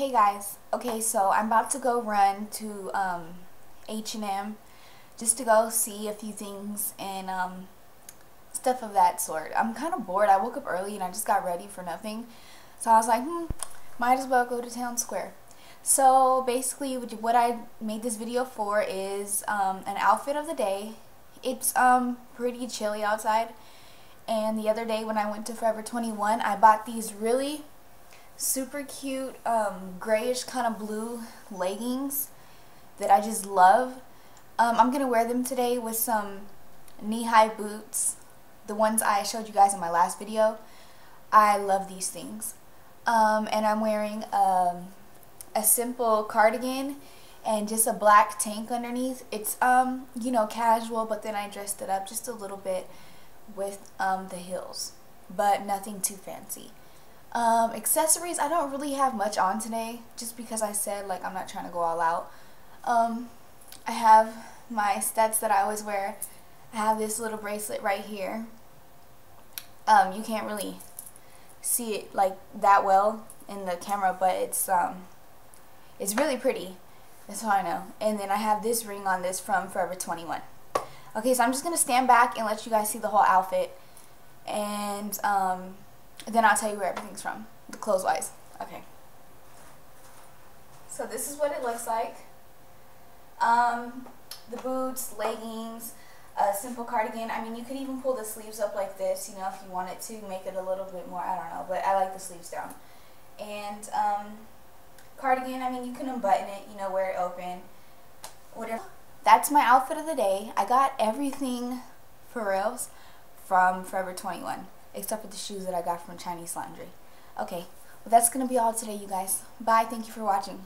Hey guys, okay so I'm about to go run to um, H&M just to go see a few things and um, stuff of that sort. I'm kind of bored. I woke up early and I just got ready for nothing. So I was like, hmm, might as well go to Town Square. So basically what I made this video for is um, an outfit of the day. It's um, pretty chilly outside. And the other day when I went to Forever 21, I bought these really super cute um, grayish kind of blue leggings that I just love. Um, I'm going to wear them today with some knee-high boots, the ones I showed you guys in my last video. I love these things. Um, and I'm wearing um, a simple cardigan and just a black tank underneath. It's, um, you know, casual, but then I dressed it up just a little bit with um, the heels, but nothing too fancy. Um, accessories, I don't really have much on today, just because I said, like, I'm not trying to go all out. Um, I have my studs that I always wear. I have this little bracelet right here. Um, you can't really see it, like, that well in the camera, but it's, um, it's really pretty. That's all I know. And then I have this ring on this from Forever 21. Okay, so I'm just to stand back and let you guys see the whole outfit. And, um, then I'll tell you where everything's from, the clothes wise. Okay. So this is what it looks like. Um, the boots, leggings, a simple cardigan. I mean, you could even pull the sleeves up like this, you know, if you wanted to make it a little bit more, I don't know, but I like the sleeves down. And, um, cardigan, I mean, you can unbutton it, you know, wear it open, whatever. That's my outfit of the day. I got everything for reals from Forever 21 except for the shoes that I got from Chinese Laundry. Okay, well that's going to be all today, you guys. Bye. Thank you for watching.